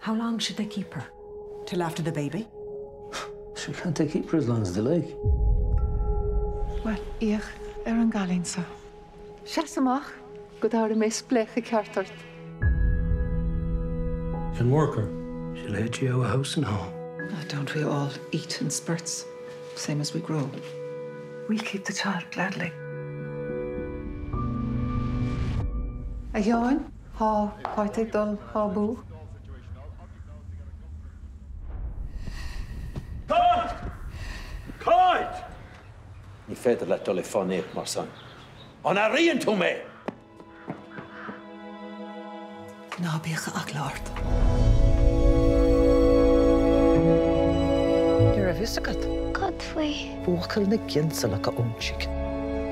How long should they keep her? Till after the baby? She can't they keep her as long as they like? Well, ich er an galinsa. Sesamach, go dar mes bleche cartart. Can work her. She'll head you out of house and home. Oh, don't we all eat in spurts, same as we grow? We'll keep the child gladly. A Johan, ha partig dul ha bú. Tú mé! Ná bícha ach láart. You're a visagad. God faoi. Búchail na ginsa le go úmsigh.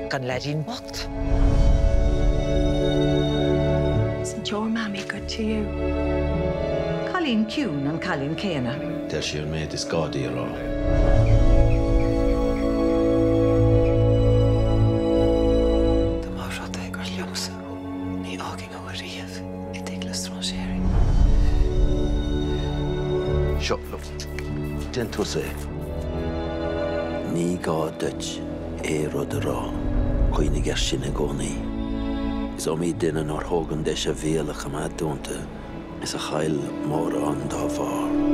Gan ledín bocht. Isn't your mammy good to you? Colleen Cune and Colleen Cana. Der siar méid is gádaí rá. brev är Douglas från Sherry. Ni Den tosse. Niga döds erodra. Koiniga shinegoni. Som i dina norrhagen dessa vela kamadonte. Isa khail mora andava.